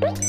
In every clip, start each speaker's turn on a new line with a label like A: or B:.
A: you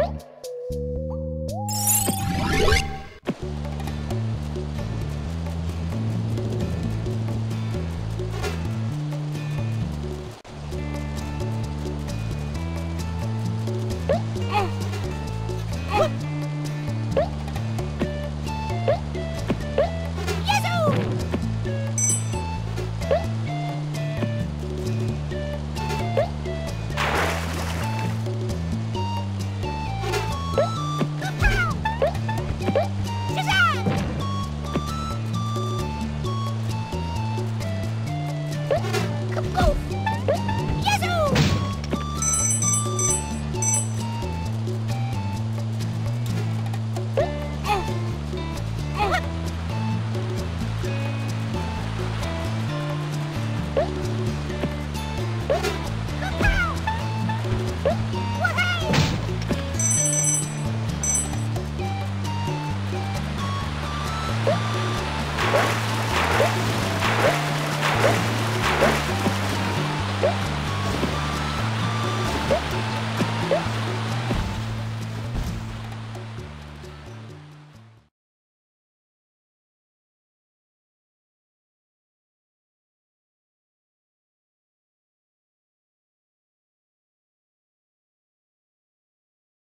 A: 뿅!